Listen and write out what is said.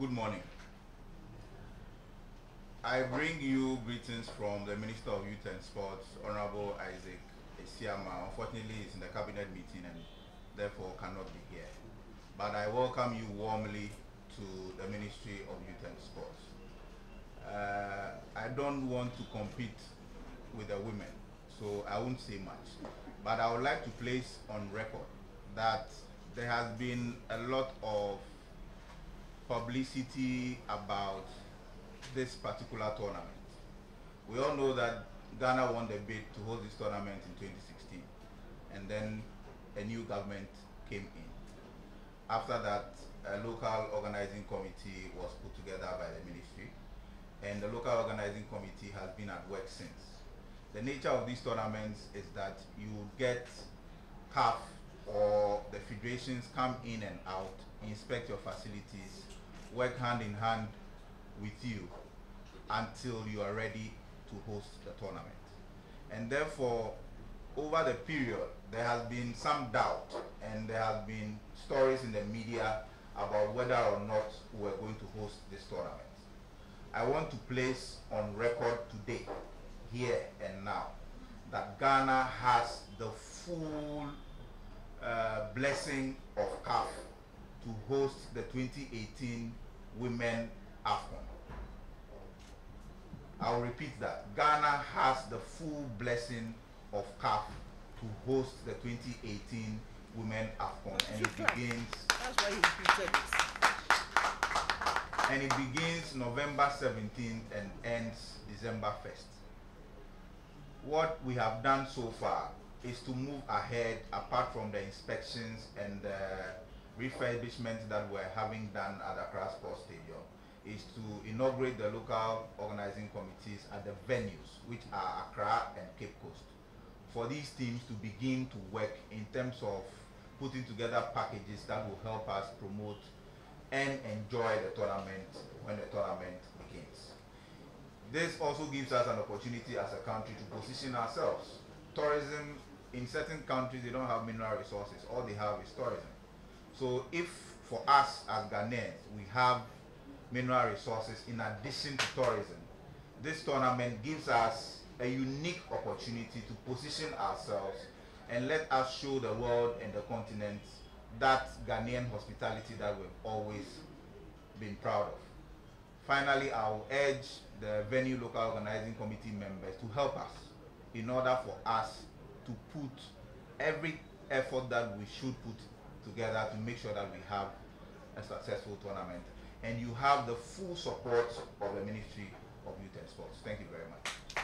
Good morning. I bring you greetings from the Minister of Youth and Sports, Honorable Isaac Asiamah. Unfortunately, he's in the cabinet meeting and therefore cannot be here. But I welcome you warmly to the Ministry of Youth and Sports. Uh, I don't want to compete with the women, so I won't say much. But I would like to place on record that there has been a lot of publicity about this particular tournament. We all know that Ghana won the bid to hold this tournament in 2016 and then a new government came in. After that, a local organizing committee was put together by the ministry and the local organizing committee has been at work since. The nature of these tournaments is that you get CAF or the federations come in and out, inspect your facilities, work hand in hand with you until you are ready to host the tournament. And therefore, over the period, there has been some doubt and there have been stories in the media about whether or not we're going to host this tournament. I want to place on record today, here and now, that Ghana has the full uh, blessing of CAF to host the 2018 Women AFCON. I'll repeat that. Ghana has the full blessing of CAF to host the 2018 Women AFCON and it begins That's why he repeated it. and it begins November 17th and ends December 1st. What we have done so far is to move ahead apart from the inspections and the refurbishment that we're having done at Accra Sports Stadium is to inaugurate the local organizing committees at the venues which are Accra and Cape Coast for these teams to begin to work in terms of putting together packages that will help us promote and enjoy the tournament when the tournament begins. This also gives us an opportunity as a country to position ourselves. Tourism in certain countries they don't have mineral resources, all they have is tourism. So if for us as Ghanaians we have mineral resources in addition to tourism, this tournament gives us a unique opportunity to position ourselves and let us show the world and the continent that Ghanaian hospitality that we've always been proud of. Finally, I will urge the venue local organizing committee members to help us in order for us to put every effort that we should put together to make sure that we have a successful tournament. And you have the full support of the Ministry of Youth and Sports. Thank you very much.